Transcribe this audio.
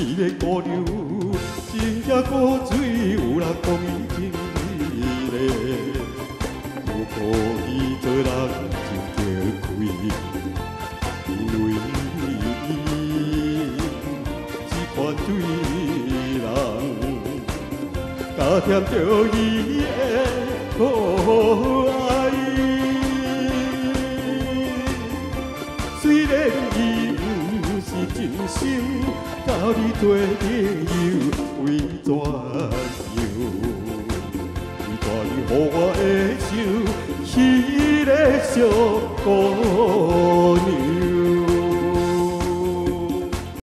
迄个姑娘真正古水，有人讲伊真美丽，有可伊做人真叫亏，因为伊一款对人，加添着伊的可爱。虽然心，交你做朋友，为怎样？为大伊予我的手，迄个小姑